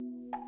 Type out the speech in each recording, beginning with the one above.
I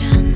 your